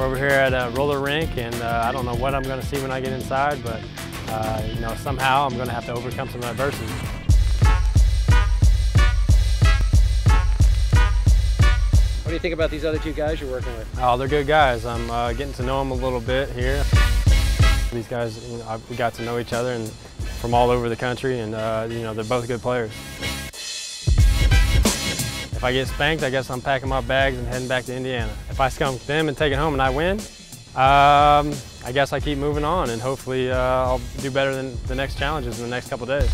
We're over here at a roller rink, and uh, I don't know what I'm going to see when I get inside, but uh, you know somehow I'm going to have to overcome some adversity. What do you think about these other two guys you're working with? Oh, they're good guys. I'm uh, getting to know them a little bit here. These guys, you know, we got to know each other and from all over the country, and uh, you know they're both good players. If I get spanked, I guess I'm packing my bags and heading back to Indiana. If I skunk them and take it home and I win, um, I guess I keep moving on and hopefully uh, I'll do better than the next challenges in the next couple days.